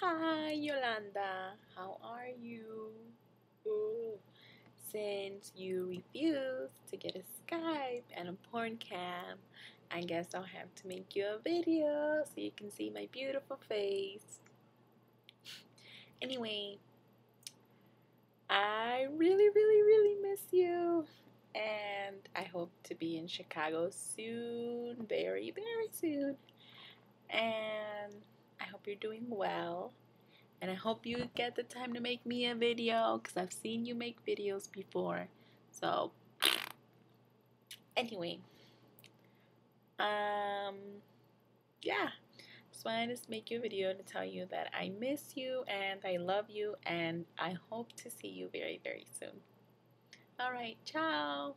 Hi, Yolanda. How are you? Ooh. Since you refused to get a Skype and a porn cam, I guess I'll have to make you a video so you can see my beautiful face. Anyway, I really, really, really miss you. And I hope to be in Chicago soon, very, very soon. And you're doing well. And I hope you get the time to make me a video because I've seen you make videos before. So, anyway, um, yeah, just wanted to make you a video to tell you that I miss you and I love you and I hope to see you very, very soon. All right, ciao.